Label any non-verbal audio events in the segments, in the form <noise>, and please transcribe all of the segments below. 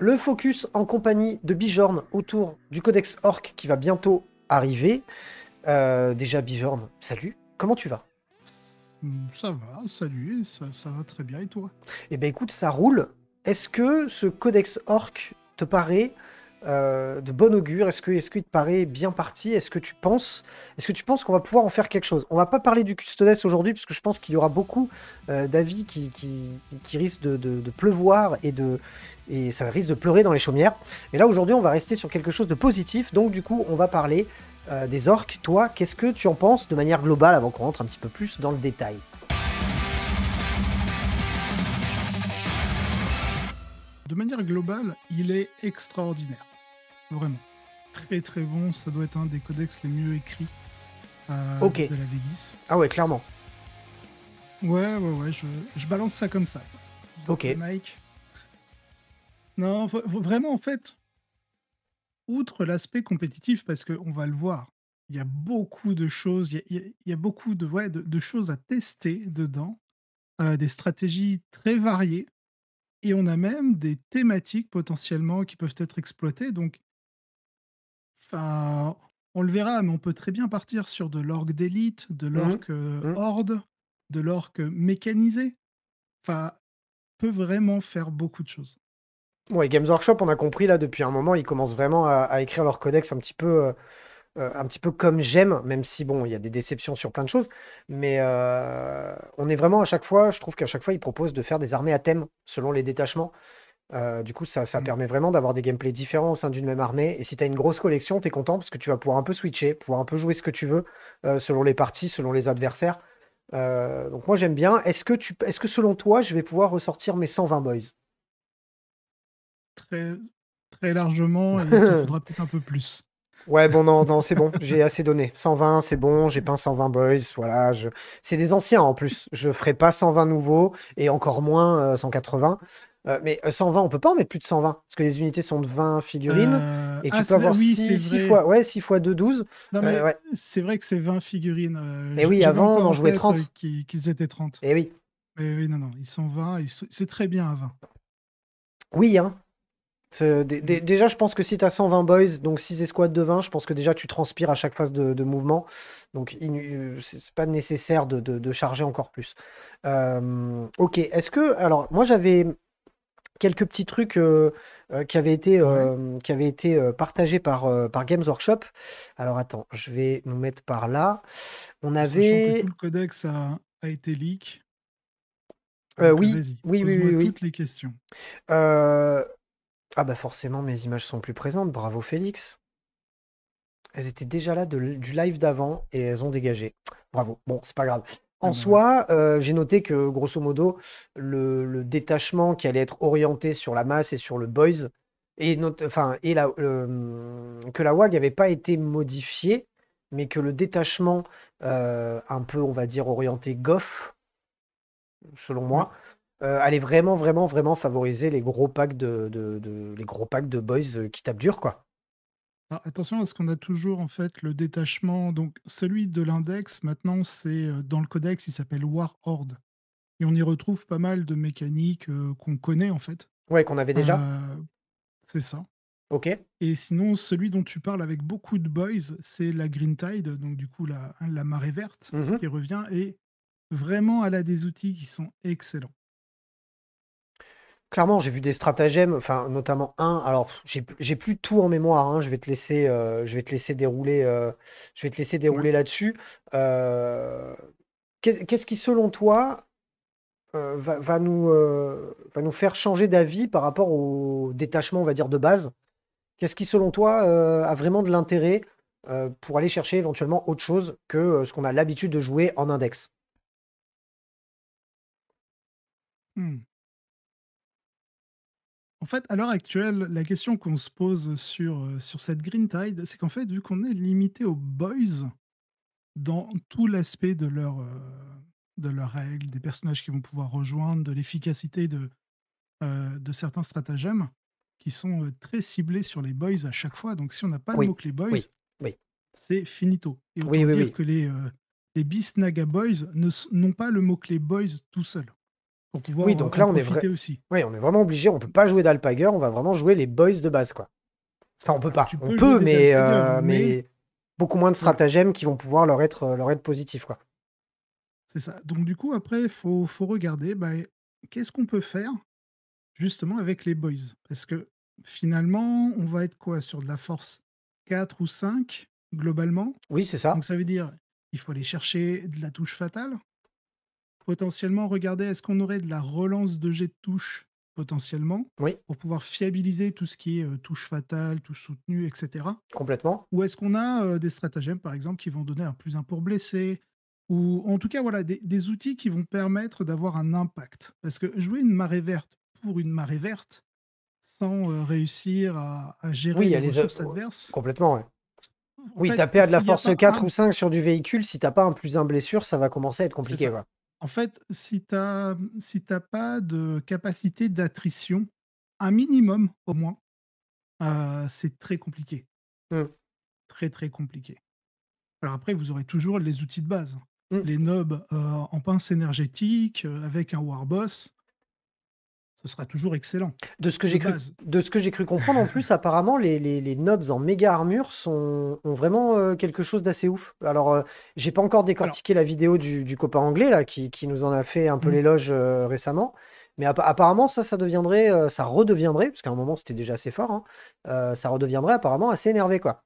Le focus en compagnie de Bijorn autour du Codex Orc qui va bientôt arriver. Euh, déjà, Bijorn, salut, comment tu vas? Ça va, salut, ça, ça va très bien et toi? Eh ben écoute, ça roule. Est-ce que ce Codex Orc te paraît euh, de bon augure Est-ce que, est-ce qu'il te paraît bien parti? Est-ce que tu penses, est-ce que tu penses qu'on va pouvoir en faire quelque chose? On va pas parler du Custodes aujourd'hui, parce que je pense qu'il y aura beaucoup euh, d'avis qui, qui, risquent de, pleuvoir et de ça risque de pleurer dans les chaumières. Et là aujourd'hui, on va rester sur quelque chose de positif. Donc du coup, on va parler euh, des orques. Toi, qu'est-ce que tu en penses de manière globale avant qu'on rentre un petit peu plus dans le détail? De manière globale, il est extraordinaire. Vraiment. Très très bon, ça doit être un des codex les mieux écrits euh, de la V10. Ah ouais, clairement. Ouais, ouais, ouais, je, je balance ça comme ça. Ok. Mike. Non, vraiment, en fait, outre l'aspect compétitif, parce qu'on va le voir, il y a beaucoup de choses, il y a, il y a- il y a beaucoup de, ouais, de, de choses à tester dedans, euh, des stratégies très variées, et on a même des thématiques potentiellement qui peuvent être exploitées. Donc, enfin, on le verra, mais on peut très bien partir sur de l'orgue d'élite, de l'orgue euh, mhm. horde, de l'orgue mécanisé. Enfin, peut vraiment faire beaucoup de choses. Ouais, Games Workshop, on a compris là depuis un moment, ils commencent vraiment à, à écrire leur codex un petit peu, euh, euh, un petit peu comme j'aime, même si bon, il y a des déceptions sur plein de choses. Mais euh, on est vraiment à chaque fois, je trouve qu'à chaque fois, ils proposent de faire des armées à thème selon les détachements. Euh, du coup, ça, ça Mm. permet vraiment d'avoir des gameplays différents au sein d'une même armée. Et si tu as une grosse collection, tu es content parce que tu vas pouvoir un peu switcher, pouvoir un peu jouer ce que tu veux euh, selon les parties, selon les adversaires. Euh, donc moi j'aime bien. Est-ce que tu, est-ce que selon toi, je vais pouvoir ressortir mes 120 boys? Très, très largement, et il te <laughs> faudra peut-être un peu plus. Ouais, bon, non, non, c'est bon, <laughs> j'ai assez donné. 120, c'est bon, j'ai peint 120 boys, voilà. Je... C'est des anciens en plus. Je ferai pas 120 nouveaux et encore moins euh, 180. Euh, mais euh, 120, on peut pas en mettre plus de 120 parce que les unités sont de 20 figurines Euh, et tu ah, peux avoir oui, 6, c'est vrai. fois, ouais, 6 fois 2, 12. Non, Euh, mais ouais. c'est vrai que c'est 20 figurines. euh, Et oui, avant, on en jouait tête, 30. euh, qu'ils étaient 30. Et oui. Mais oui, non, non, ils sont 20, et c'est très bien à 20. Oui, hein. Dé- Déjà, je pense que si tu as 120 boys, donc 6 escouades de 20, je pense que déjà tu transpires à chaque phase de, de mouvement. Donc, euh, c'est pas nécessaire de, de- de charger encore plus. Euh, ok, est-ce que. Alors, moi j'avais quelques petits trucs euh, euh, qui avaient été, Ouais. euh, qui avaient été partagés par, par Games Workshop. Alors, attends, je vais nous mettre par là. On que avait. tout le codex a, a été leak. Donc, oui, oui, oui, toutes les questions. Ah bah forcément, mes images sont plus présentes. Bravo Félix. Elles étaient déjà là de du live d'avant et elles ont dégagé. Bravo. Bon, c'est pas grave. En Ah soi, euh, j'ai noté que grosso modo, le, le détachement qui allait être orienté sur la masse et sur le boys, et, not- enfin, et la, le- que la WAG n'avait pas été modifiée, mais que le détachement euh, un peu, on va dire, orienté goff, selon moi, euh, allait vraiment, vraiment, vraiment favoriser les gros packs de, de- de- les gros packs de boys qui tapent dur, quoi. Alors, attention parce qu'on a toujours en fait le détachement. Donc celui de l'index, maintenant, c'est euh, dans le codex, il s'appelle War Horde. Et on y retrouve pas mal de mécaniques euh, qu'on connaît en fait. Ouais, qu'on avait déjà. Euh, c'est ça. Ok. Et sinon, celui dont tu parles avec beaucoup de boys, c'est la Green Tide, donc du coup la, la marée verte Mhm. qui revient. Et vraiment, elle a des outils qui sont excellents. Clairement, j'ai vu des stratagèmes, enfin, notamment un. Alors, j'ai plus tout en mémoire. hein, Je vais te laisser, euh, je vais te laisser dérouler, euh, je vais te laisser dérouler là-dessus. Euh, qu'est- Qu'est-ce qui, selon toi, euh, va, va nous, euh, va nous faire changer d'avis par rapport au détachement, on va dire, de base? Qu'est-ce qui, selon toi, euh, a vraiment de l'intérêt euh, pour aller chercher éventuellement autre chose que euh, ce qu'on a l'habitude de jouer en index? Hmm. En fait, à l'heure actuelle, la question qu'on se pose sur, euh, sur cette Green Tide, c'est qu'en fait, vu qu'on est limité aux boys dans tout l'aspect de leur, euh, de leurs règles, des personnages qui vont pouvoir rejoindre, de l'efficacité de, euh, de certains stratagèmes qui sont très ciblés sur les boys à chaque fois. Donc, si on n'a pas le mot-clé boys, oui, oui, c'est finito. Et oui, autant oui, dire que les, euh, les Beast Naga Boys n'ont pas le mot-clé boys tout seul. Pour Oui, pouvoir, heu, donc en là, on est aussi. ouais, on est vraiment obligé, on peut pas jouer d'Alpager, on va vraiment jouer les boys de base, quoi. Enfin, on peut pas, on peut, des mais beaucoup moins de stratagèmes qui vont pouvoir leur être, heu, leur être positifs, quoi. C'est ça. Donc du coup, après, il faut faut regarder, bah, qu'est-ce qu'on peut faire justement avec les boys? Parce que finalement, on va être quoi? Sur de la force 4 ou 5 globalement? Oui, c'est Donc ça. ça veut dire, il faut aller chercher de la touche fatale? Potentiellement regarder est-ce qu'on aurait de la relance de jet de touche potentiellement, Oui, pour pouvoir fiabiliser tout ce qui est, heu, touche fatale, touche soutenue et cetera? complètement. Ou est-ce qu'on a, heu, des stratagèmes par exemple qui vont donner un plus un pour blessé? Ou en tout cas voilà des des outils qui vont permettre d'avoir un impact? Parce que jouer une marée verte pour une marée verte, sans, heu, réussir à à gérer Oui, les les ressources adverses, complètement, ouais. en Oui, fait, taper à de la force pas 4 un ou 5 sur du véhicule, si tu as pas un plus un blessure, ça va commencer à être compliqué, quoi. En fait, si tu as, si tu pas de capacité d'attrition, un minimum au moins, heu, c'est très compliqué, Mmh. très, très compliqué. Alors après, vous aurez toujours les outils de base. Mmh. Les nobs, heu, en pince énergétique, heu, avec un warboss, ce sera toujours excellent, De ce que j'ai cru base. de ce que j'ai cru comprendre en <laughs> plus, apparemment, les les les nobs en méga armure sont ont vraiment, heu, quelque chose d'assez ouf. Alors, heu, j'ai pas encore Alors décortiqué la vidéo du du copain anglais là, qui qui nous en a fait un peu mmh, l'éloge, heu, récemment. Mais appa apparemment ça, ça deviendrait, heu, ça redeviendrait, parce qu'à un moment c'était déjà assez fort, hein, ça redeviendrait apparemment assez énervé, quoi.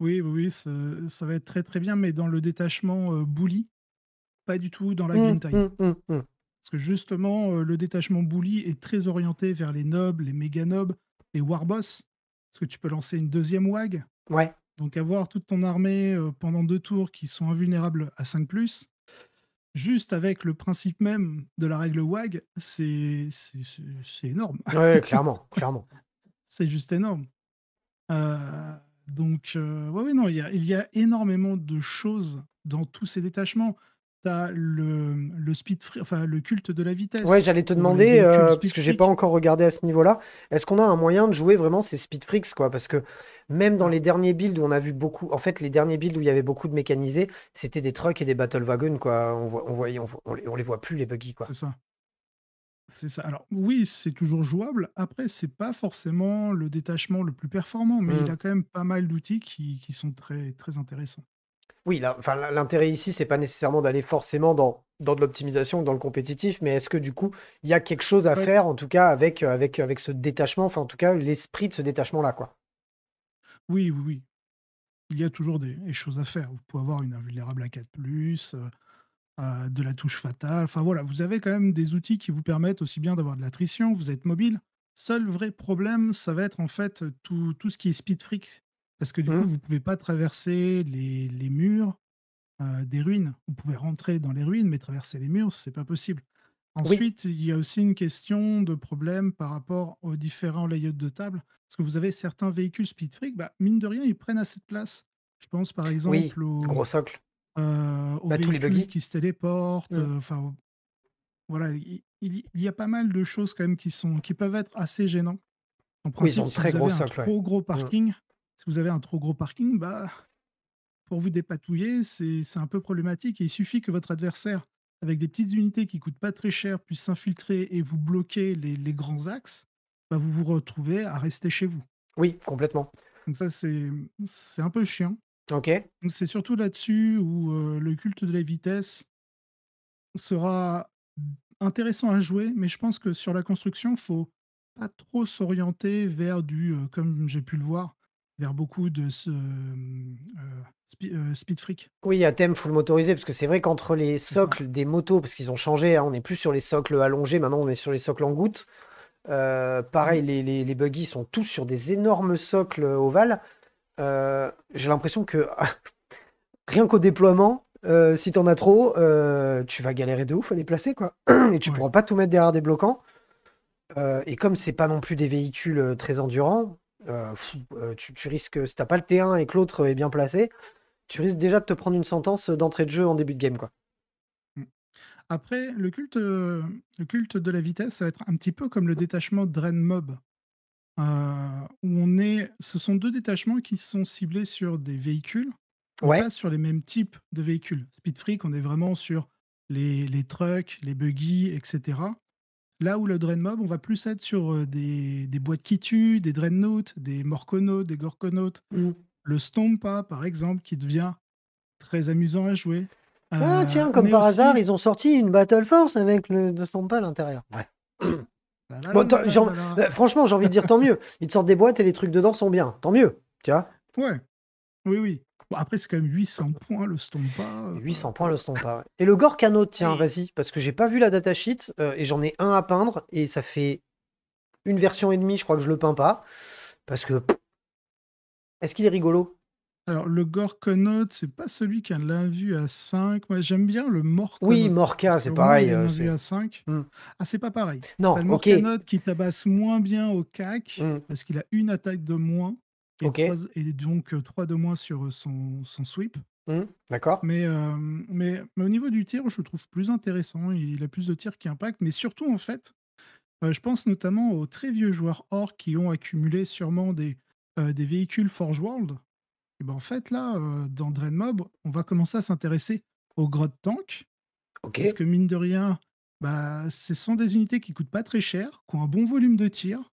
oui, oui, ça va être très, très bien, mais dans le détachement, bully, pas du tout dans la Mmh, green tide. mmh, mmh, mmh. Parce que justement, heu, le détachement bully est très orienté vers les nobs, les méga nobs, les warboss. Parce que tu peux lancer une deuxième wag, Ouais. donc avoir toute ton armée, heu, pendant 2 tours qui sont invulnérables à 5+, juste avec le principe même de la règle wag, c'est énorme. Ouais, <laughs> clairement, clairement. C'est juste énorme. Heu, donc ouais, ouais, non, il y a il y a énormément de choses dans tous ces détachements. Tu as le, le speed free enfin le culte de la Ouais, vitesse j'allais te demander, heu, parce que j'ai pas encore regardé à ce niveau-là. Est-ce qu'on a un moyen de jouer vraiment ces speed freaks, quoi? Parce que même dans les derniers builds où on a vu beaucoup en fait, les derniers builds où il y avait beaucoup de mécanisés, c'était des trucks et des battle wagons, quoi. On voit on voyait on on les on les voit plus les buggy, quoi. c'est ça, c'est ça. Alors oui, c'est toujours jouable. Après, c'est pas forcément le détachement le plus performant, mais il Mmh. a quand même pas mal d'outils qui qui sont très, très intéressants. Oui, l'intérêt ici, c'est pas nécessairement d'aller forcément dans dans de l'optimisation ou dans le compétitif, mais est-ce que du coup, il y a quelque chose à Ouais. faire, en tout cas, avec, heu, avec, avec ce détachement, enfin, en tout cas, l'esprit de ce détachement-là, quoi? Oui, oui, oui. Il y a toujours des des choses à faire. Vous pouvez avoir une invulnérable à 4+, heu heu, de la touche fatale. Enfin voilà, vous avez quand même des outils qui vous permettent aussi bien d'avoir de l'attrition, vous êtes mobile. Seul vrai problème, ça va être en fait, tout tout ce qui est speed freak. Parce que du coup, Mmh. vous pouvez pas traverser les les murs, des ruines. Vous pouvez rentrer dans les ruines, mais traverser les murs, c'est pas possible. Oui. Ensuite, il y a aussi une question de problème par rapport aux différents layouts de table. Parce que vous avez certains véhicules speed freak, bah, mine de rien, ils prennent assez de place. Je pense par Oui, exemple aux, gros socle. heu, aux Bah, tous les véhicules qui se téléportent, Mmh. voilà, il il il y a pas mal de choses quand même qui sont qui peuvent être assez gênants. En Oui, ils principe, ont si très vous gros avez un ouais. trop gros Mmh. Si vous avez un trop gros parking, bah, pour vous dépatouiller, c'est un peu problématique et il suffit que votre adversaire, avec des petites unités qui coûtent pas très cher, puisse s'infiltrer et vous bloquer les les grands axes, bah, vous vous retrouvez à rester chez vous. Oui, complètement. Donc ça, c'est, un peu chiant. OK. C'est surtout là-dessus où, heu, le culte de la vitesse sera intéressant à jouer, mais je pense que sur la construction, faut pas trop s'orienter vers du, heu, comme j'ai pu le voir, vers beaucoup de ce, mmh, spe heu, speed freak. Oui, à thème full motorisé, parce que c'est vrai qu'entre les socles des motos, parce qu'ils ont changé, hein, on n'est plus sur les socles allongés, maintenant on est sur les socles en gouttes. Heu, Mmh. pareil, les les les buggy sont tous sur des énormes socles, ovales. Heu, j'ai l'impression que <laughs> rien qu'au déploiement, si tu en as trop, tu vas galérer de ouf à les placer, quoi <clears throat> et tu Ouais. pourras pas tout mettre derrière des bloquants. Et comme c'est pas non plus des véhicules, très endurants, tu tu risques, si tu as pas le T1 et que l'autre est bien placé, tu risques déjà de te prendre une sentence, d'entrée de jeu en début de game, quoi. Mmh. Après le culte, le culte de la vitesse, ça va être un petit peu comme le détachement Drain Mob, heu, où on est ce sont 2 détachements qui sont ciblés sur des véhicules, Ouais. pas sur les mêmes types de véhicules. Speed Freak, on est vraiment sur les les trucks, les buggy et cetera. Là où le Dreadmob, on va plus être sur, heu, des des boîtes qui tuent, des Dreadnoughts, des Morkonauts, des Gorkonauts, Mmh. le Stompa, par exemple, qui devient très amusant à jouer, Ah heu, tiens, comme par hasard, ils ont sorti une Battle Force avec le de Stompa à l'intérieur. Ouais. Bon, franchement, j'ai envie de dire tant mieux. Ils te sortent des boîtes et les trucs dedans sont bien, tant mieux, tu vois? Ouais, oui, oui. Bon après c'est quand même 800 points le Stompa, heu 800 points le Stompa. Et le Gorkanaut, tiens, vas-y, parce que j'ai pas vu la datasheet, heu, et j'en ai un à peindre et ça fait une version et demie, je crois que je le peins pas parce que est-ce qu'il est rigolo? alors le Gorkonaut, c'est pas celui qui a l'invue à 5. Moi, j'aime bien le Oui, Morkonaut parce Morka, c'est moins il pareil, a invue c'est à 5. mmh. Ah, c'est pas pareil. Non, le OK. Morkanaut qui tabasse moins bien au cac Mmh. parce qu'il a une attaque de moins et OK. 3 et donc heu, 3 de moins sur, son son sweep. Mmh, d'accord. Mais mais mais au niveau du tir, je le trouve plus intéressant. Il a plus de tir qui impacte, mais surtout, en fait, je pense notamment aux très vieux joueurs orcs qui ont accumulé sûrement des, des véhicules Forge World et ben, en fait, là, dans Dreadmob, on va commencer à s'intéresser aux grottes tanks parce que mine de rien, bah, ce sont des unités qui coûtent pas très cher, qui ont un bon volume de tir.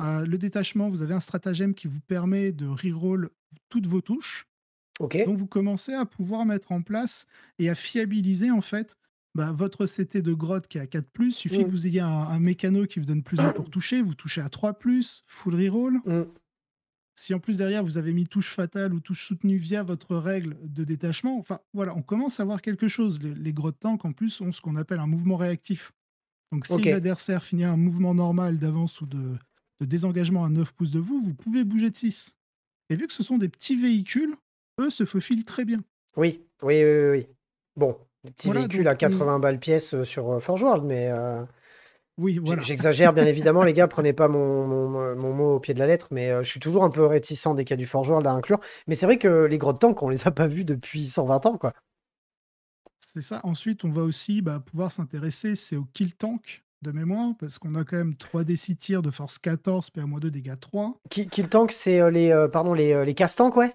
Heu, le détachement, vous avez un stratagème qui vous permet de reroll toutes vos touches. OK. Donc vous commencez à pouvoir mettre en place et à fiabiliser en fait, bah, votre CT de grotte qui est à 4+, suffit que Mmh. vous ayez un un mécano qui vous donne +1 pour <clears throat> toucher, vous touchez à 3+, full reroll. Mmh. Si en plus derrière vous avez mis touche fatale ou touche soutenue via votre règle de détachement, enfin voilà, on commence à voir quelque chose. Les les grottes tanks en plus ont ce qu'on appelle un mouvement réactif. Donc si l'adversaire finit un mouvement normal d'avance ou de de désengagement à 9 pouces de vous, vous pouvez bouger de 6 et vu que ce sont des petits véhicules, eux se faufilent très bien. Oui. Oui, oui, oui. Bon, des petits Voilà véhicules donc à on 80 balles pièce, heu, sur, heu, Forge World, mais Oui, voilà. j'exagère bien <laughs> évidemment les gars, prenez pas mon mon mot au pied de la lettre, mais je suis toujours un peu réticent y a du Forge World à inclure. Mais c'est vrai que les grottes tanks, on les a pas vus depuis 120 ans, quoi. C'est ça. Ensuite, on va aussi, bah, pouvoir s'intéresser, c'est aux kill tank de mémoire, parce qu'on a quand même 3 déci tirs de force 14, PA-2, dégâts 3. Ki kill tank, c'est, heu, les, heu, pardon, les, heu, les casse-tanks, ouais?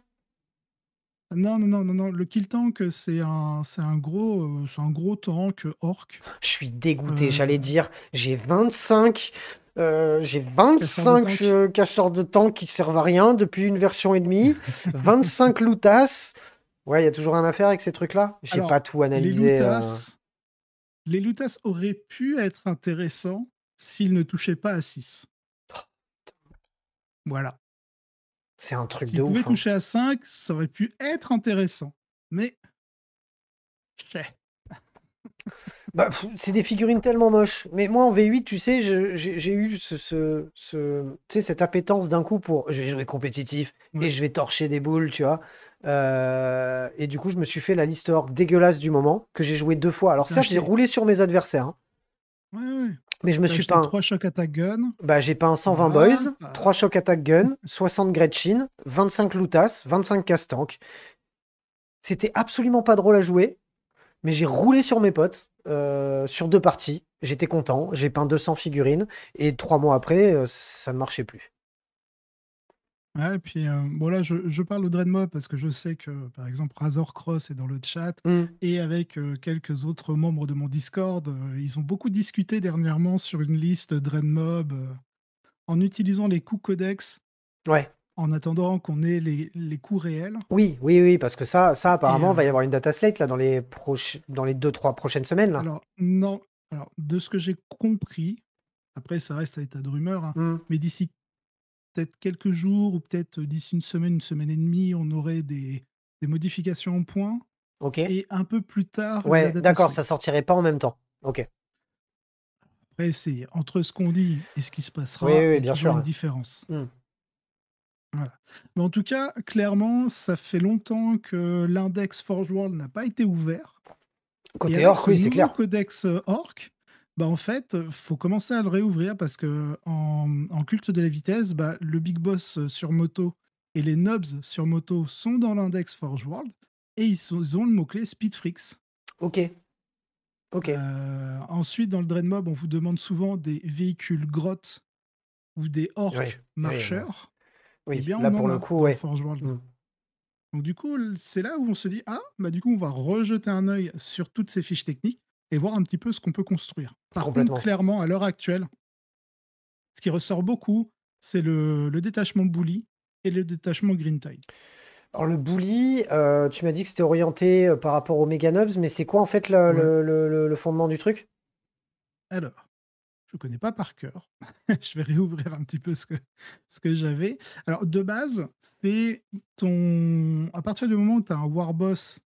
Non, non, non, non, non, le kill tank, c'est un c'est un gros, heu, c'est un gros tank, orc. Je suis dégoûté, j'allais Heu dire, j'ai 25, heu, j'ai Casseur de 25, tank. heu, casseurs de tanks qui servent à rien depuis une version et demie, <laughs> 25 Lootas. Ouais, il y a toujours rien à faire avec ces trucs-là? J'ai pas tout les analysé, Lootas les Lootas auraient pu être intéressants s'ils ne touchaient pas à 6. Voilà. C'est un truc S'ils de pouvaient ouf, hein. toucher à 5, ça aurait pu être intéressant, mais. <laughs> Bah, c'est des figurines tellement moches. Mais moi, en V8, tu sais, j'ai eu ce cette appétence d'un coup pour: «Je vais jouer compétitif et je vais torcher des boules», tu vois? Heu et du coup, je me suis fait la liste orc dégueulasse du moment, que j'ai joué 2 fois. Alors as certes, j'ai roulé sur mes adversaires, hein. Ouais, ouais. Mais je me as suis peint 3 shock attack gun. bah, j'ai peint 120 Voilà, boys, tu as 3 shock attack gun, 60 Gretchin, 25 Lootas, 25 casse tank. C'était absolument pas drôle à jouer, mais j'ai roulé sur mes potes, heu, sur 2 parties. J'étais content, j'ai peint 200 figurines et 3 mois après, heu, ça ne marchait plus. Ouais et puis, heu, bon là, je je parle de Dreadmob parce que je sais que, par exemple, Razor Cross est dans le chat Mmh. et avec, heu, quelques autres membres de mon Discord, heu, ils ont beaucoup discuté dernièrement sur une liste Dreadmob, heu, en utilisant les coûts codex, Ouais. en attendant qu'on ait les les coûts réels Oui, oui, oui, parce que ça ça et apparemment, va y avoir une data slate là dans les proch dans les 2-3 prochaines semaines là. alors non, alors de ce que j'ai compris, après ça reste à l'état de rumeur, hein, Mmh. mais d'ici peut-être quelques jours ou peut-être d'ici une semaine, une semaine et demie, on aurait des des modifications en points OK. et un peu plus tard Ouais, d'accord, ça sortirait pas en même temps. OK. Après c'est entre ce qu'on dit et ce qui se Oui, passera, oui, il y oui, a bien toujours sûr, une différence. Mmh. Voilà. Mais en tout cas, clairement, ça fait longtemps que l'index Forge World n'a pas été ouvert Côté orc, oui, c'est clair. codex, orc, bah, en fait, heu, faut commencer à le réouvrir parce qu'en en culte de la vitesse, bah, le big boss, heu, sur moto et les nobs sur moto sont dans l'index Forge World et ils sont ils ont le mot-clé Speedfrix. OK. OK. Heu, ensuite dans le Dreadmob, on vous demande souvent des véhicules grottes ou des orques marcheurs et oui, bien là on pour en le a coup, ouais. Forge World. Mmh. Donc du coup, c'est là où on se dit: «Ah, bah, du coup, on va rejeter un œil sur toutes ces fiches techniques et voir un petit peu ce qu'on peut construire». Par contre, clairement, à l'heure actuelle ce qui ressort beaucoup, c'est le le détachement Bully et le détachement Green-Tide. Alors le Bully, heu, tu m'as dit que c'était orienté, heu, par rapport aux Mega Nubs, mais c'est quoi en fait le Ouais. le le le le fondement du truc? Alors, je connais pas par cœur. <laughs> Je vais réouvrir un petit peu ce que ce que j'avais. Alors de base, c'est ton à partir du moment où tu as un Warboss,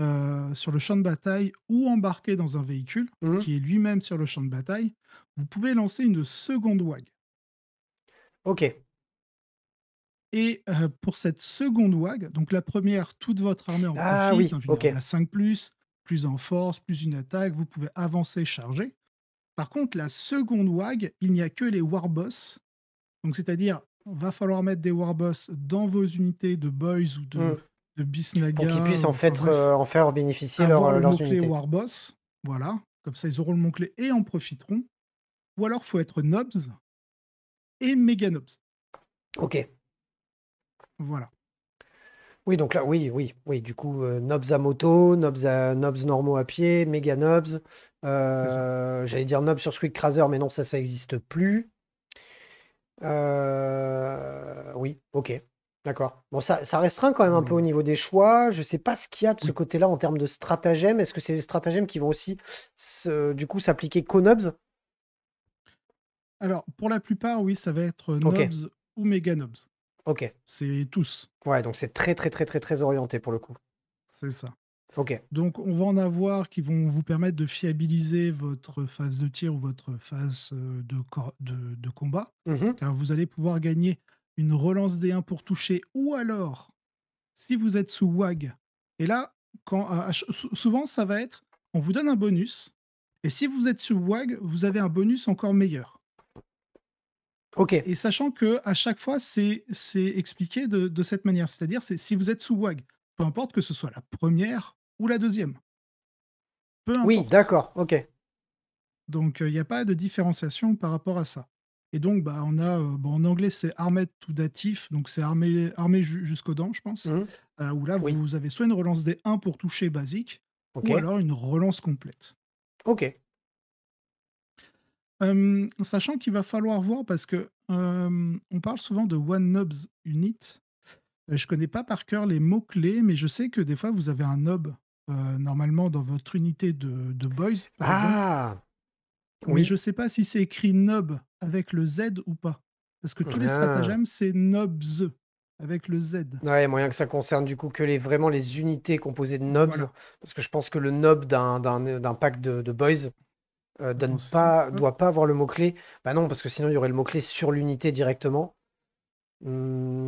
heu, sur le champ de bataille ou embarqué dans un véhicule, Mmh mh. qui est lui-même sur le champ de bataille, vous pouvez lancer une seconde wag. OK. Et heu, pour cette seconde wag, donc la 1re, toute votre armée en Ah profite, oui, hein, je veux dire, OK. elle a 5+, plus en force, plus une attaque, vous pouvez avancer, charger. Par contre, la seconde wag, il n'y a que les Warboss, donc c'est-à-dire, va falloir mettre des Warboss dans vos unités de Boys ou de Mmh. De Pour qu'ils puissent en fait, bref heu, en faire bénéficier leurs, avoir heu, le leurs mot-clé unités. Warboss, voilà, comme ça ils auront le mot-clé et en profiteront. Ou alors faut être Nobs et Méga Nobs. OK. Voilà. Oui, donc là, oui, oui, oui, du coup, heu, Nobs à moto, Nobs à Nobs normaux à pied, Méga Nobs, j'allais dire Nobs sur Squidcrazer, mais non, ça, ça existe plus. Oui, OK, d'accord. Bon, ça ça restreint quand même un peu au niveau des choix. Je sais pas ce qu'il y a de ce côté-là en termes de stratagèmes. Est-ce que c'est des stratagèmes qui vont aussi se du coup, s'appliquer qu'aux Nobs? Alors, pour la plupart, oui, ça va être. Nobs ou Méga Nobs. OK. C'est tous. Ouais, donc c'est très, très, très, très, très orienté pour le coup. C'est ça. OK. Donc on va en avoir qui vont vous permettre de fiabiliser votre phase de tir ou votre phase, heu, de cor de de combat, Mmh mh. car vous allez pouvoir gagner une relance des 1 pour toucher ou alors, si vous êtes sous wag et là, quand à à souvent ça va être, on vous donne un bonus et si vous êtes sous wag, vous avez un bonus encore meilleur. OK. Et sachant qu'à chaque fois, c'est expliqué de de cette manière, c'est-à-dire, c'est si vous êtes sous wag, peu importe que ce soit la 1re ou la 2e. Peu Oui, d'accord, OK. Donc heu, il y a pas de différenciation par rapport à ça. Et donc bah, on a, heu, bon en anglais c'est Armed to Datif, donc c'est armé armé ju jusqu'aux dents, je pense. Mmh mh. Heu, où là, Oui. vous avez soit une relance des 1 pour toucher basique ou alors une relance complète. OK. Sachant qu'il va falloir voir parce que, on parle souvent de One Nobs Unit. Heu, je connais pas par cœur les mots-clés, mais je sais que des fois vous avez un Nob, heu, normalement dans votre unité de de Boys, par exemple. Ah! Mais Oui. je sais pas si c'est écrit Nob avec le Z ou pas. Parce que tous les Ah! stratagèmes, c'est Nobs avec le Z. Ouais, moyen que ça concerne du coup que les vraiment les unités composées de Nobs. Voilà. Parce que je pense que le Nob d'un d'un pack de de Boys, donne c'est ça? pas doit pas avoir le mot-clé. Bah non, parce que sinon il y aurait le mot-clé sur l'unité directement.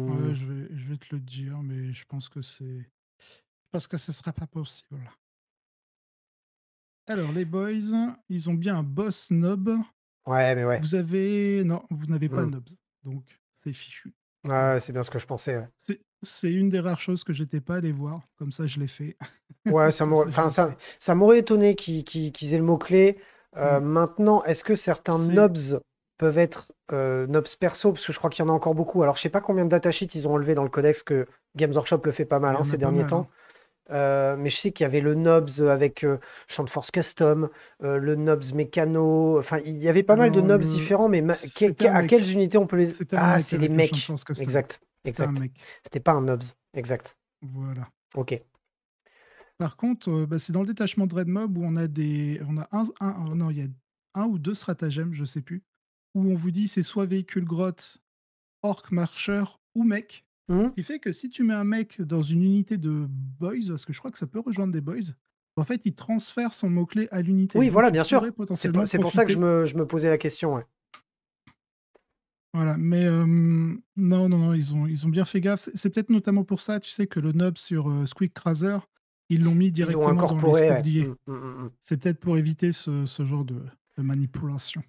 Ouais, Mmh. je vais je vais te le dire, mais je pense que c'est pense que ce sera pas possible. Alors les Boys, ils ont bien un Boss Nob. Ouais, mais ouais. Vous avez non, vous n'avez pas Mmh. Nobs, donc c'est fichu. Ouais, c'est bien ce que je pensais, ouais. C'est une des rares choses que j'étais pas allé voir, comme ça je l'ai fait. <laughs> Ouais, ça m'aurait ça enfin ça étonné qu'ils aient le mot-clé. Heu, Mmh. maintenant, est-ce que certains Nobs peuvent être, heu, Nobs perso? Parce que je crois qu'il y en a encore beaucoup. Alors je sais pas combien de datasheets ils ont enlevé dans le codex, que Games Workshop le fait pas mal, hein, ces derniers mal, temps. Heu, mais je sais qu'il y avait le Nobs, avec, de Force Custom, heu, le Nobs mécano, enfin il y avait pas mal de Nobs le différents, mais ma un à quelles mec. unités on peut les C'était un ah, mec c'est les le de mecs! Custom. Exact, C'était un exact. mec. C'était pas un Nobs, exact. Voilà. OK. Par contre, heu, bah, c'est dans le détachement Dreadmob où on a des on a un un non, il y a 1 ou 2 stratagèmes, je sais plus, où on vous dit c'est soit véhicule grotte, orc marcheur ou mech. Mmh mh. Ce qui fait que si tu mets un mech dans une unité de Boys, parce que je crois que ça peut rejoindre des Boys, en fait, il transfère son mot-clé à l'unité. Oui, Donc voilà, bien sûr. C'est pour ça que je me je me posais la question, ouais. Voilà, mais non, non, non, ils ont ils ont bien fait gaffe. C'est peut-être notamment pour ça, tu sais, que le Nob sur, heu, Squidcrazer, ils l'ont mis directement dans les ouais. Mmh. Mmh mh mh. C'est peut-être pour éviter ce ce genre de de manipulation.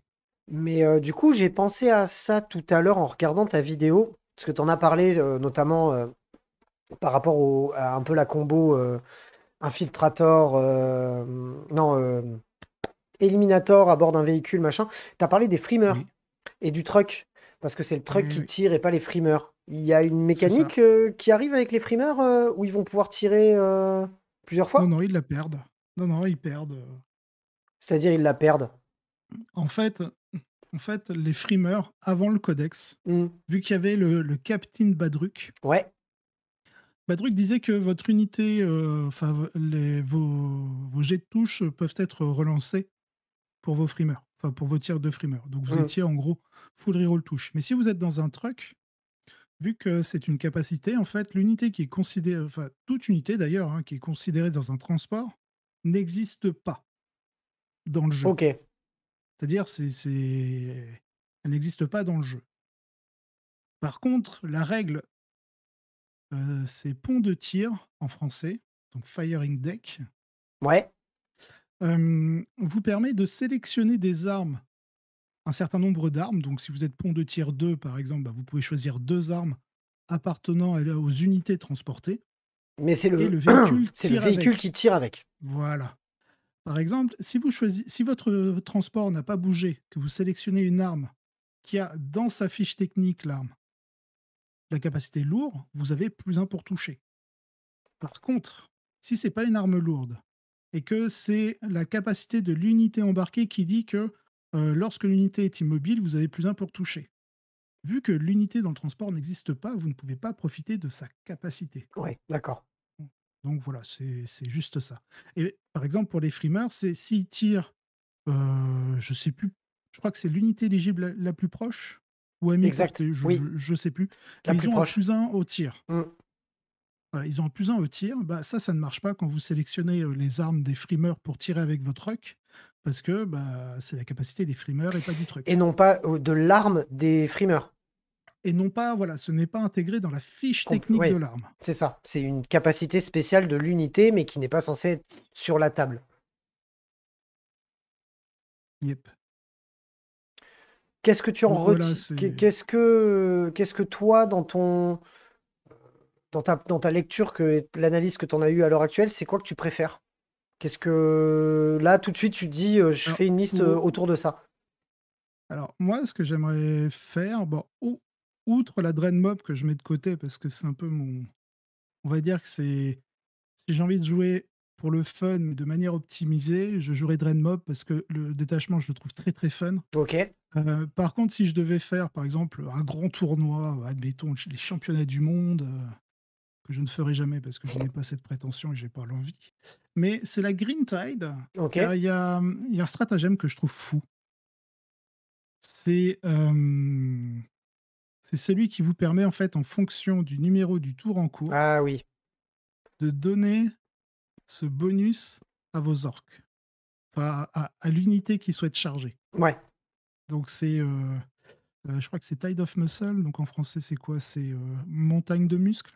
Mais du coup, j'ai pensé à ça tout à l'heure en regardant ta vidéo, parce que tu en as parlé, heu, notamment, heu, par rapport au à un peu la combo, heu, Infiltrator, non, hem, Eliminator à bord d'un véhicule machin. Tu as parlé des Frimeurs Oui. et du truck. Parce que c'est le truck qui oui. tire et pas les frimeurs. Il y a une mécanique, qui arrive avec les frimeurs, où ils vont pouvoir tirer, plusieurs Non, fois? non, ils la perdent. Non, non, ils perdent, C'est-à-dire ils la perdent? En fait, en fait, les frimeurs, avant le codex, Mmh. vu qu'il y avait le le Captain Badruk Ouais. Badruk disait que votre unité, heu, enfin vos vos jets de touches peuvent être relancés pour vos frimeurs, enfin pour vos tirs de frimeurs. Donc vous Mmh. étiez en gros full reroll touches. Mais si vous êtes dans un truck, vu que c'est une capacité, en fait, l'unité qui est considérée enfin toute unité d'ailleurs, hein, qui est considérée dans un transport, n'existe pas dans le jeu. OK. C'est-à-dire c'est c'est elle n'existe pas dans le jeu. Par contre, la règle c'est pont de tir en français, donc firing deck Ouais. vous permet de sélectionner des armes, un certain nombre d'armes. Donc si vous êtes pont de tir 2 par exemple, bah, vous pouvez choisir 2 armes appartenant aux unités transportées Mais c'est le le véhicule <clears throat> c'est le véhicule avec. qui tire avec. Voilà. Par exemple, si votre, heu, transport n'a pas bougé, que vous sélectionnez une arme qui a dans sa fiche technique l'arme la capacité lourd, vous avez +1 pour toucher. Par contre, si c'est pas une arme lourde et que c'est la capacité de l'unité embarquée qui dit que, heu, lorsque l'unité est immobile, vous avez +1 pour toucher. Vu que l'unité dans le transport n'existe pas, vous ne pouvez pas profiter de sa capacité. Ouais, d'accord. Mmh. Donc voilà, c'est juste ça. Et par exemple, pour les frimeurs, c'est s'ils tirent, heu, je sais plus, je crois que c'est l'unité éligible la la plus proche ou à Exact, je oui. je sais plus, La plus ils ont un proche. +1 au tir. Mmh. Voilà, ils ont un +1 au tir. Bah, ça, ça ne marche pas quand vous sélectionnez, heu, les armes des frimeurs pour tirer avec votre truck parce que, bah, c'est la capacité des frimeurs et pas du Et truck. non pas, heu, de l'arme des frimeurs? Et non pas voilà, ce n'est pas intégré dans la fiche technique de l'arme. c'est ça. C'est une capacité spéciale de l'unité, mais qui n'est pas censée être sur la table. Yep. Qu'est-ce que tu en Donc voilà, reti qu'est c'est qu'est-ce que qu'est-ce que toi dans ton dans ta dans ta lecture que l'analyse que tu en as eue à l'heure actuelle, c'est quoi que tu préfères? Qu'est-ce que là, tout de suite, tu dis, heu: «Je Alors, fais une liste, ou autour de ça»? Alors moi, ce que j'aimerais faire, bon, ou outre la Drain Mob que je mets de côté parce que c'est un peu mon on va dire que c'est si j'ai envie de jouer pour le fun, mais de manière optimisée, je jouerai Drain Mob parce que le détachement, je le trouve très, très fun. OK. Heu, par contre, si je devais faire, par exemple, un grand tournoi, admettons les championnats du monde, heu, que je ne ferai jamais parce que je n'ai pas cette prétention et j'ai pas l'envie. Mais c'est la Green Tide, OK. il y y a un stratagème que je trouve fou. C'est, hem, c'est celui qui vous permet, en fait, en fonction du numéro du tour en cours Ah oui. de donner ce bonus à vos orques. Enfin, à à l'unité qui souhaite charger. Ouais. Donc c'est, heu heu, je crois que c'est Tide of Muscle, donc en français, c'est quoi? C'est, heu, montagne de muscles.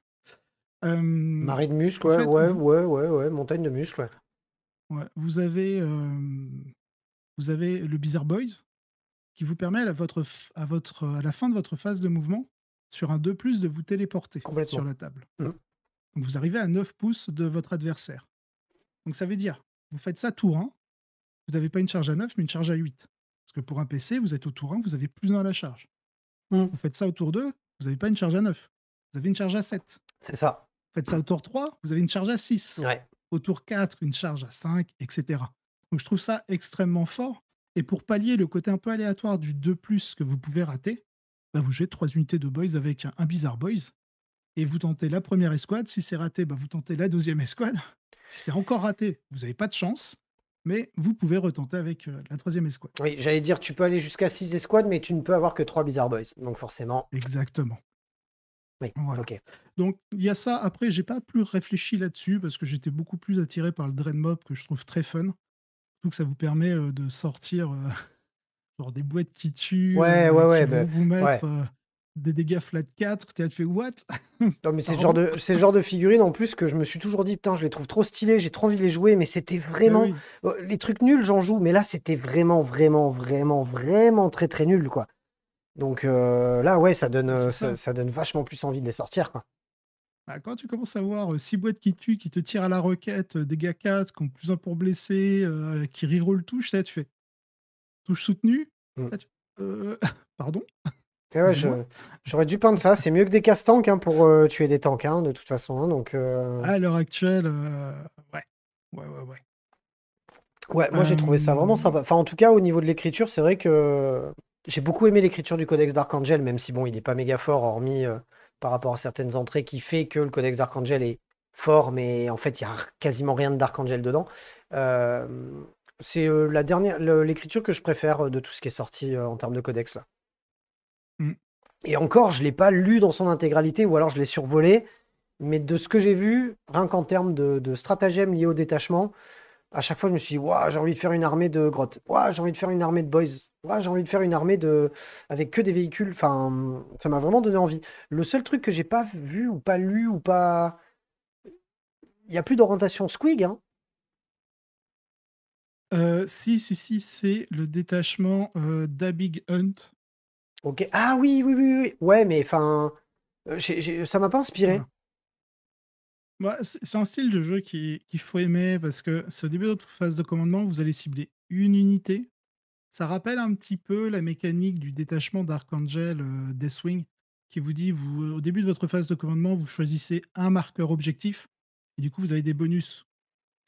Hem, Marée de muscles, en ouais, fait, ouais, vous ouais, ouais, ouais, montagne de muscles, ouais. ouais, vous avez, vous avez le Bizarre Boys qui vous permet à votre à votre à la fin de votre phase de mouvement, sur un 2+, de vous téléporter sur la table. Mmh. Donc vous arrivez à 9 pouces de votre adversaire. Donc ça veut dire, vous faites ça tour 1, vous n'avez pas une charge à 9, mais une charge à 8. Parce que pour un PC, vous êtes au tour 1, vous avez +1 à la charge. Mmh. Vous faites ça au tour 2, vous avez pas une charge à 9, vous avez une charge à 7. C'est ça. Faites ça au tour 3, vous avez une charge à 6. Ouais. Au tour 4, une charge à 5 et cetera. Donc je trouve ça extrêmement fort et pour pallier le côté un peu aléatoire du 2+ que vous pouvez rater, bah, vous jouez 3 unités de boys avec un un Bizarre Boys et vous tentez la 1re escouade. Si c'est raté, bah, vous tentez la 2e escouade. <laughs> Si c'est encore raté, vous avez pas de chance, mais vous pouvez retenter avec, heu, la 3e escouade. Oui, j'allais dire, tu peux aller jusqu'à 6 escouades, mais tu ne peux avoir que 3 Bizarre Boys. Donc forcément Exactement. Oui, Voilà. OK. Donc il y a ça. Après, j'ai pas plus réfléchi là-dessus parce que j'étais beaucoup plus attiré par le Drain Mob que je trouve très fun. Que ça vous permet, de sortir, <laughs> genre des boîtes qui tuent, Ouais, heu, ouais, qui ouais, vont bah, vous mettre, ouais. des dégâts flat 4. Tu es là, tu fais: «What? <laughs> Non, mais c'est le genre Pardon?» de c'est le genre de figurines en plus que je me suis toujours dit: «Putain, je les trouve trop stylés, j'ai trop envie de les jouer», mais c'était Bah vraiment oui. heu, les trucs nuls, j'en joue, mais là, c'était vraiment, vraiment, vraiment, vraiment très, très nul, quoi. Donc là, ouais, ça donne, Bah, ça donne vachement plus envie de les sortir, quoi. Quand tu commences à voir, heu, 6 boîtes qui tuent, qui te tirent à la roquette, heu, dégâts 4, qui ont +1 pour blesser, heu, qui reroll touches, tu fais: «Touche soutenue?» Là tu «Heu, <laughs> pardon?» Et ouais, j'aurais dû peindre ça. C'est mieux que des casse-tanks, hein, pour, tuer des tanks, hein, de toute façon, hein, donc À l'heure actuelle, ouais. Ouais, ouais, ouais. Ouais, moi j'ai trouvé ça vraiment sympa. Enfin, en tout cas, au niveau de l'écriture, c'est vrai que j'ai beaucoup aimé l'écriture du Codex d'Arcangel, même si bon, il est pas méga fort, hormis, par rapport à certaines entrées, qui fait que le Codex d'Arcangel est fort, mais en fait, il y a <laughs> quasiment rien d'Arcangel dedans. Hem, c'est, heu, la dernière l'écriture que je préfère, heu, de tout ce qui est sorti, en termes de codex, là. Mmh. Et encore, je l'ai pas lu dans son intégralité ou alors je l'ai survolé, mais de ce que j'ai vu, rien qu'en termes de de stratagèmes liés au détachement, à chaque fois, je me suis dit: «Waouh, j'ai envie de faire une armée de grottes. Waouh, j'ai envie de faire une armée de boys. Waouh, j'ai envie de faire une armée de avec que des véhicules». Enfin, ça m'a vraiment donné envie. Le seul truc que j'ai pas vu ou pas lu ou pas il y a plus d'orientation squig, hein? Heu, si, si, si, c'est le détachement, heu, d'Abig Hunt. OK. Ah oui, oui, oui, oui. Ouais, mais enfin, j'ai ça m'a pas inspiré. Voilà. C'est un style de jeu qui qu'il faut aimer parce que c'est au début de votre phase de commandement, vous allez cibler une unité. Ça rappelle un petit peu la mécanique du détachement d'Archangel, heu, Deathwing qui vous dit au début de votre phase de commandement, vous choisissez un marqueur objectif et du coup, vous avez des bonus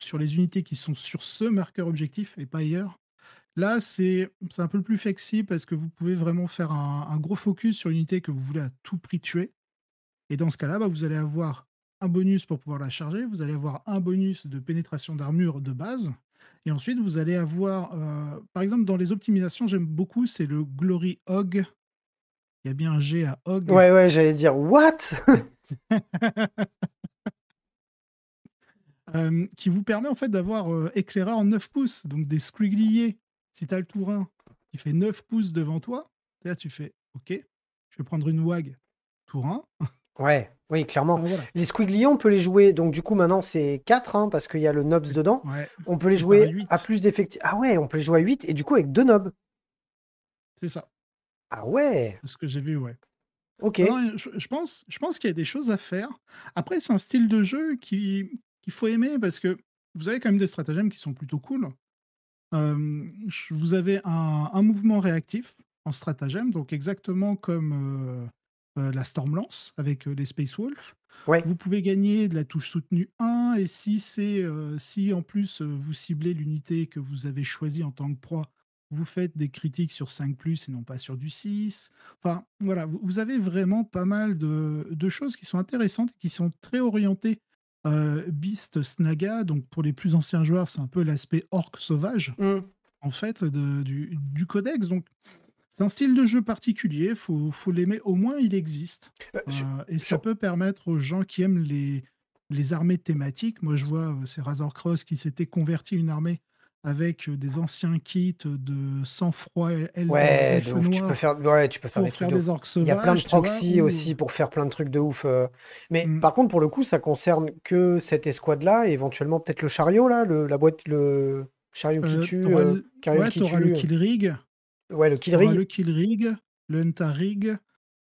sur les unités qui sont sur ce marqueur objectif et pas ailleurs. Là, c'est un peu plus flexible parce que vous pouvez vraiment faire un un gros focus sur une unité que vous voulez à tout prix tuer et dans ce cas-là, bah, vous allez avoir un bonus pour pouvoir la charger, vous allez avoir un bonus de pénétration d'armure de base et ensuite vous allez avoir, heu, par exemple dans les optimisations, j'aime beaucoup, c'est le Glory Hog. Il y a bien un G à Hog. Ouais, ouais, j'allais dire: «What?» Hem, <laughs> qui vous permet en fait d'avoir, heu, éclaireur 9 pouces, donc des squigliers. Si tu as le Tourin qui fait 9 pouces devant toi, là tu fais: «OK, je vais prendre une Wag Tourin». Ouais, oui, clairement. Voilà. Les squigliers, on peut les jouer donc du coup maintenant c'est 4, hein, parce qu'il y a le Nobs dedans. ouais, On peut les à jouer à 8. plus d'effecti ah ouais, on peut les jouer à 8 et du coup avec 2 Nobs? C'est ça. Ah ouais! Ce que j'ai vu, ouais. OK. Je je pense je pense qu'il y a des choses à faire. Après, c'est un style de jeu qui qu'il faut aimer parce que vous avez quand même des stratagèmes qui sont plutôt cool. Vous avez un un mouvement réactif en stratagème, donc exactement comme, heu heu, la Stormlance avec, heu, les Space Wolves. Ouais. Vous pouvez gagner de la touche soutenue 1 et si c'est, heu, si en plus, heu, vous ciblez l'unité que vous avez choisie en tant que proie, vous faites des critiques sur 5+ et non pas sur du 6. Enfin, voilà, vous vous avez vraiment pas mal de de choses qui sont intéressantes et qui sont très orientées, Beast Snaga. Donc pour les plus anciens joueurs, c'est un peu l'aspect orc sauvage, Mmh. en fait, de du du codex. Donc c'est un style de jeu particulier, faut faut l'aimer, au moins il existe, heu sur et ça peut permettre aux gens qui aiment les les armées thématiques. Moi, je vois, heu, c'est Razor-Cross qui s'était converti une armée avec, des anciens kits de sang-froid, Ouais, elfe tu peux faire ouais, tu peux faire des faire des orcs Il y a plein de sauvages, vois? Ou aussi pour faire plein de trucs de ouf, mais Mmh. par contre, pour le coup, ça concerne que cette escouade-là et éventuellement peut-être le chariot là, le la boîte le chariot qui Heu, tu tue, carriole ouais, qui tu auras le tue, heu kill rig. Ouais, le kill auras le rig. kill rig, le rig,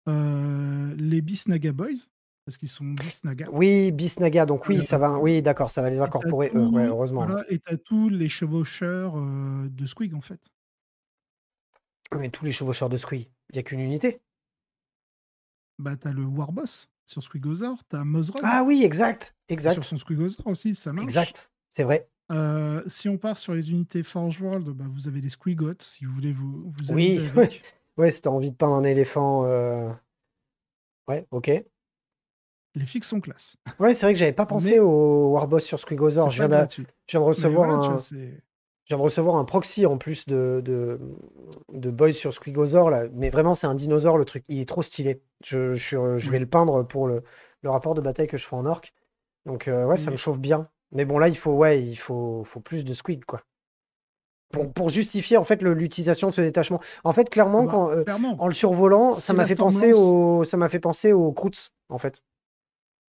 heu, les Beast Naga Boys, parce qu'ils sont Beast Naga. Oui, Beast Naga, donc oui, ça va oui, d'accord, ça va les incorporer ouais, tout heureusement. voilà et tu as tous les chevaucheurs, heu, de Squig, en fait. Mais tous les chevaucheurs de Squig, il y a qu'une unité? Bah, tu as le Warboss sur Squigosaur, tu as Mozzrog Ah oui, exact, sur exact. son Squigosaur aussi, ça marche. Exact, c'est vrai. Heu, si on part sur les unités Forge World, bah, vous avez les Squigots, si vous voulez vous vous amuser Oui, ouais, <laughs> avec. ouais, si tu as envie de peindre un éléphant, heu Ouais, OK. Les fixes sont classe. Ouais, c'est vrai que j'avais pas <laughs> pensé Mais au Warboss sur Squigosaur. Je viens je de recevoir voilà, tu vois, un c'est je viens de recevoir un proxy en plus de de, de boys sur Squigosaur là, mais vraiment c'est un dinosaure le truc, il est trop stylé. Je je je vais Oui. le peindre pour le le rapport de bataille que je fais en orc, donc heu, ouais, ça me Et chauffe bien. Mais bon là, il faut ouais, il faut faut plus de squig, quoi. Pour pour justifier en fait l'utilisation de ce détachement. En fait, clairement bah, quand, clairement, en le survolant, ça m'a fait penser au ça m'a fait penser aux Croots, en fait.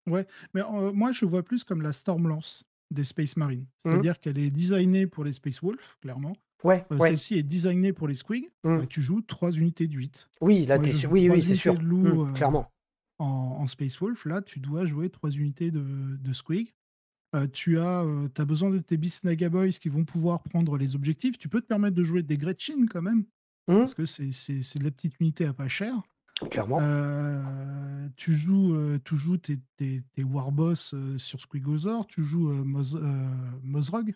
Ouais, mais heu, moi je vois plus comme la Stormlance des Space Marines. Mmh. C'est-à-dire qu'elle est designée pour les Space Wolves, clairement. Ouais, ouais. celle-ci est designée pour les Squig. Mmh. Bah, tu joues 3 unités de 8. Oui, là, es sûr oui, oui, 3 c'est sûr. de Mmh, loup, clairement. en en Space Wolf. Là, tu dois jouer 3 unités de de Squig. Heu, tu as, as besoin de tes Beast Naga Boys qui vont pouvoir prendre les objectifs. Tu peux te permettre de jouer des Gretchin quand même, Mmh. parce que c'est de la petite unité à pas cher. Clairement. Heu, tu joues, heu, tu joues tes tes tes Warboss, sur Squiggosaur, tu joues, Moz Mozrog.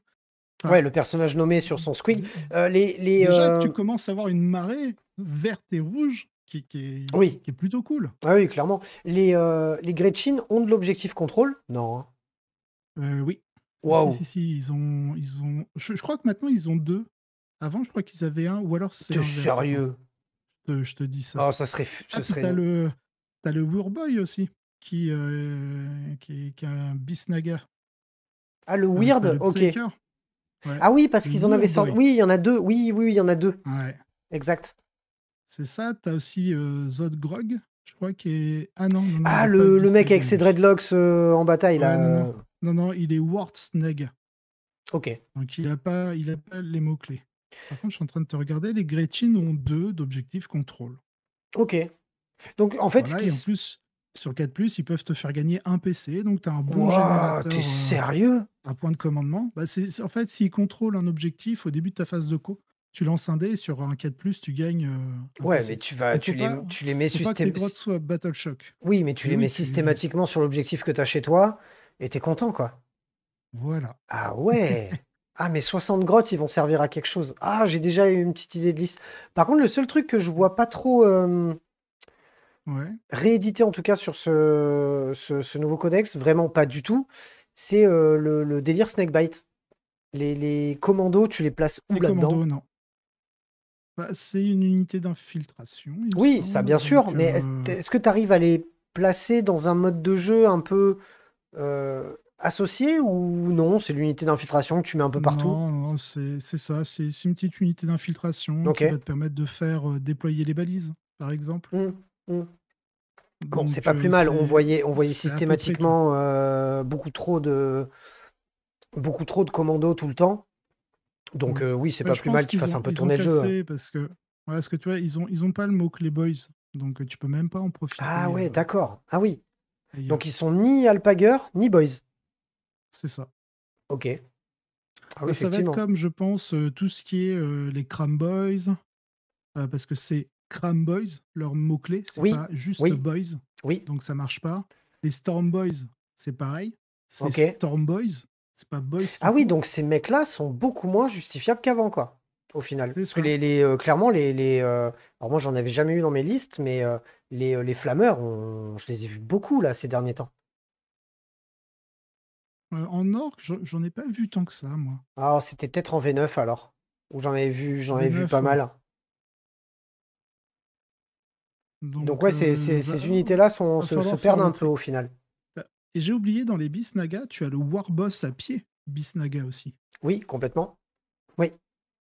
Enfin, Ouais, le personnage nommé sur son Squig. les les, déjà tu commences à avoir une marée verte et rouge qui qui est qui oui. qui est plutôt cool. Ah oui, clairement. Les, les Gretchin ont de l'objectif contrôle? Non, hein? Heu, oui. Si, si, si, si, ils ont ils ont je je crois que maintenant ils ont 2. Avant, je crois qu'ils avaient 1 ou alors c'est sérieux? je te je te dis ça. Oh, ça serait f Ah, serait tu as le as le Wurboy aussi qui, qui est qui est un Bisnaga. ah, le Weird? le OK. Ouais, Ah oui, parce qu'ils en avaient sor Wurboy. oui, il y en a 2. Oui, oui, il y en a 2. Ouais. Exact. C'est ça, tu as aussi, heu, Zodgrog, je crois qui est ah non, non, non, Ah, le le mec avec ses dreadlocks, en bataille Ouais, non, là, non. heu Non, non, il est Wartsnag. OK. Donc il a pas il a pas les mots clés. Par contre, je suis en train de te regarder, les Gretchin ont 2 d'objectif contrôle. OK. Donc en fait, ce Voilà qui et en plus, sur 4+, ils peuvent te faire gagner un PC, donc tu as un bon! Tu générateur, es heu, sérieux? à point de commandement. Bah, c'est en fait, s'ils contrôlent un objectif au début de ta phase de co, tu lances un dé et sur un 4+, tu gagnes, un Ouais, mais tu vas Donc tu les pas m tu les mets tes grottes oui, mais tu les tu systématiquement sur l'objectif que tu as chez toi et tu es content, quoi. Voilà. Ah ouais! <laughs> Ah, mes 60 grottes, ils vont servir à quelque chose. Ah, j'ai déjà eu une petite idée de liste. Par contre, le seul truc que je vois pas trop, Ouais. réédité en tout cas sur ce ce ce nouveau codex, vraiment pas du tout, c'est, le le délire Snakebite. Les les commandos, tu les places où Les là-dedans? commandos, non. Bah, c'est une unité d'infiltration, Oui, ça bien sûr, donc mais est-ce est-ce que tu arrives à les placer dans un mode de jeu un peu, associé ou non, c'est l'unité d'infiltration que tu mets un peu partout? Non, non, c'est ça, c'est une petite unité d'infiltration qui va te permettre de faire, heu, déployer les balises, par exemple. Mmh, mmh. Bon, c'est pas plus heu, mal. On voyait on voyait systématiquement, beaucoup trop de beaucoup trop de commandos tout le temps. Donc Ouais. oui, c'est Ouais, pas plus mal qu'ils fassent un peu tourner le jeu, ouais. cassé parce que ouais, parce que tu vois, ils ont ils ont pas le mot-clé boys, donc tu peux même pas en Ah profiter, ouais, heu d'accord. Ah oui. Donc ils sont ni alpagueurs, ni boys? C'est ça. OK. Ah oui, Bah, ça va être comme je pense, heu, tout ce qui est, heu, les Cram Boys, heu, parce que c'est Cram Boys, leur mot-clé, c'est Oui, pas juste oui, boys, oui. donc ça marche pas. Les Storm Boys, c'est pareil, c'est. Storm Boys, c'est pas boys Ah oui, donc ces mecs-là sont beaucoup moins justifiables qu'avant, quoi, au final? Les les, heu, clairement les les, heu, alors moi j'en avais jamais eu dans mes listes, mais heu, les, les flammeurs, on je les ai vus beaucoup là, ces derniers temps. En orc, j'en ai pas vu tant que ça, moi. Ah, c'était peut-être en V9 alors, où j'en avais vu j'en avais vu V9, pas ouais. mal. Donc Donc ouais, ces ces ces unités-là sont se perdent un peu au final. Tu et j'ai oublié dans les Bisnaga, tu as le Warboss à pied, Bisnaga aussi. Oui, complètement. Oui,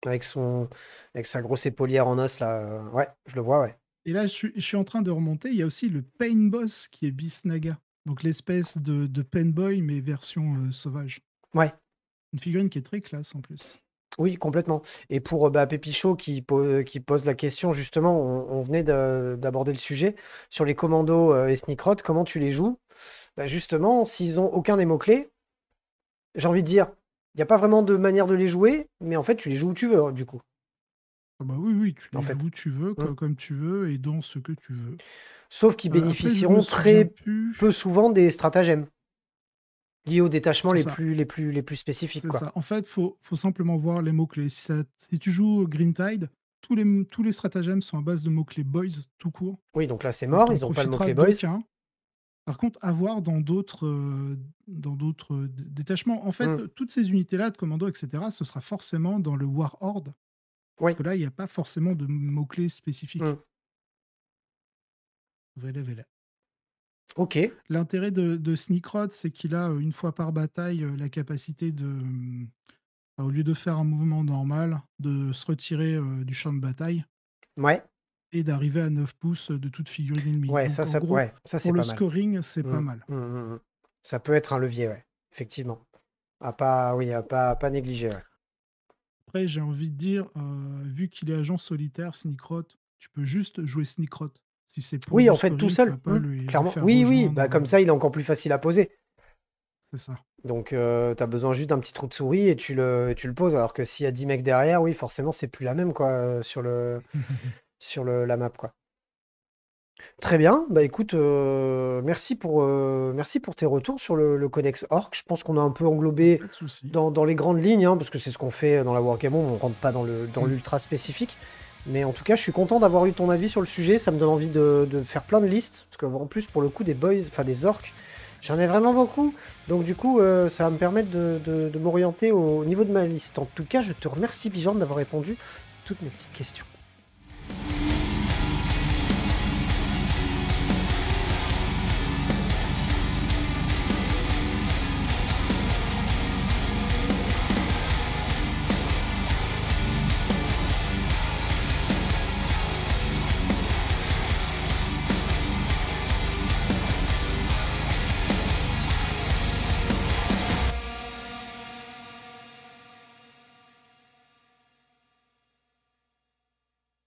avec son avec sa grosse épaulière en os là, heu, ouais, je le vois, ouais. Et là, je suis je suis en train de remonter, il y a aussi le Pain Boss qui est Bisnaga, donc l'espèce de de Pain Boy, mais version, heu, sauvage. Ouais. Une figurine qui est très classe en plus. Oui, complètement et pour, heu, bah, Pépichot qui po qui pose la question justement, on on venait de d'aborder le sujet. Sur les commandos, et Sneakrot, comment tu les joues? Bah, justement, s'ils ont aucun des mots-clés j'ai envie de dire, il y a pas vraiment de manière de les jouer, mais en fait, tu les joues où tu veux, hein, du coup. Ah bah, oui, oui, tu En les joues fait. où tu veux, Mmh. co comme tu veux et dans ce que tu veux. Sauf qu'ils bénéficieront très peu souvent des stratagèmes liés aux détachements les ça. plus les plus les plus spécifiques, C'est quoi. ça. En fait, faut faut simplement voir les mots-clés. Si tu joues Greentide, tous les tous les stratagèmes sont à base de mots-clés boys tout court, Oui, donc là, c'est mort, en ils ont pas le mot-clé boys. Par contre, à voir dans d'autres, heu, dans d'autres, dé détachements. En fait, Mmh. heu, toutes ces unités-là de commando et cetera, ce sera forcément dans le War Horde, parce Oui. que là, il y a pas forcément de mots-clés spécifiques. Voilà, voilà. OK. L'intérêt de de c'est qu'il a, une fois par bataille, la capacité de, mmh, bah, au lieu de faire un mouvement normal, de se retirer, du champ de bataille Mouais. Et d'arriver à 9 pouces, de toute figurine ennemie. Ouais, ça Donc ça p gros, ouais, ça c'est pour le mal. scoring, c'est Mmh. pas mal. Mmh mh mh. Ça peut être un levier, ouais, effectivement. À pas oui, à pas à pas négliger, ouais. Après, j'ai envie de dire, heu, vu qu'il est agent solitaire, Sneakrot, tu peux juste jouer Sneakrot. Si c'est Oui, en fait, tout scoring, seul. Mmh. lui Clairement. Oui, oui, bah, comme heu ça, il est encore plus facile à poser. C'est ça. Donc heu, tu as besoin juste d'un petit trou de souris et tu le tu le poses. Alors que s'il y a 10 mecs derrière, oui, forcément, c'est plus la même, quoi, sur le <laughs> sur le la map, quoi. Très bien, bah écoute, heu, merci pour, heu, merci pour tes retours sur le le codex orc. Je pense qu'on a un peu englobé dans dans les grandes lignes, hein, parce que c'est ce qu'on fait dans la Wargaming, on rentre pas dans le dans l'ultra spécifique. Mais en tout cas, je suis content d'avoir eu ton avis sur le sujet, ça me donne envie de de faire plein de listes, parce qu'en plus, pour le coup, des boys, enfin des orcs, j'en ai vraiment beaucoup. Donc du coup, heu, ça va me permettre de de de m'orienter au niveau de ma liste. En tout cas, je te remercie Bijan d'avoir répondu à toutes mes petites questions.